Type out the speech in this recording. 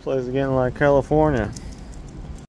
place again like California.